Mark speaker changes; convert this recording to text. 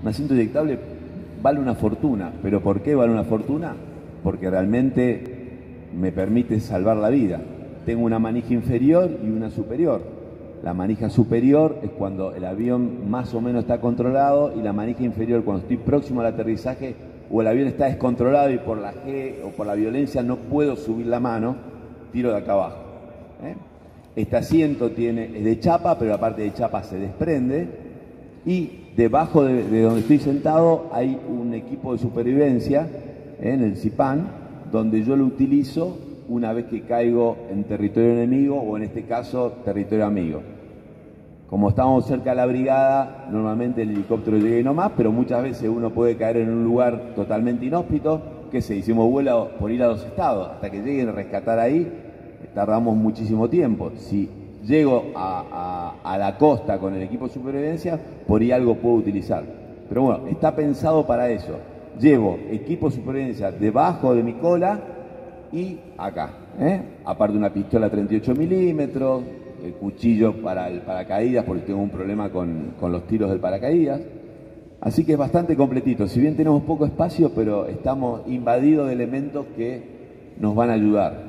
Speaker 1: Un asiento inyectable vale una fortuna, pero ¿por qué vale una fortuna? Porque realmente me permite salvar la vida. Tengo una manija inferior y una superior. La manija superior es cuando el avión más o menos está controlado y la manija inferior cuando estoy próximo al aterrizaje o el avión está descontrolado y por la G o por la violencia no puedo subir la mano, tiro de acá abajo. ¿eh? Este asiento tiene, es de chapa, pero la parte de chapa se desprende y debajo de, donde estoy sentado hay un equipo de supervivencia ¿eh? en el CIPAN, donde yo lo utilizo una vez que caigo en territorio enemigo o en este caso territorio amigo. Como estamos cerca de la brigada, normalmente el helicóptero llega y no más, pero muchas veces uno puede caer en un lugar totalmente inhóspito, que se hicimos vuelo por ir a los estados, hasta que lleguen a rescatar ahí, tardamos muchísimo tiempo. Si llego a, la costa con el equipo de supervivencia, por ahí algo puedo utilizar. Pero bueno, está pensado para eso. Llevo equipo de supervivencia debajo de mi cola y acá. ¿eh? Aparte una pistola 38 milímetros, el cuchillo para el paracaídas porque tengo un problema con, los tiros del paracaídas. Así que es bastante completito. Si bien tenemos poco espacio, pero estamos invadidos de elementos que nos van a ayudar.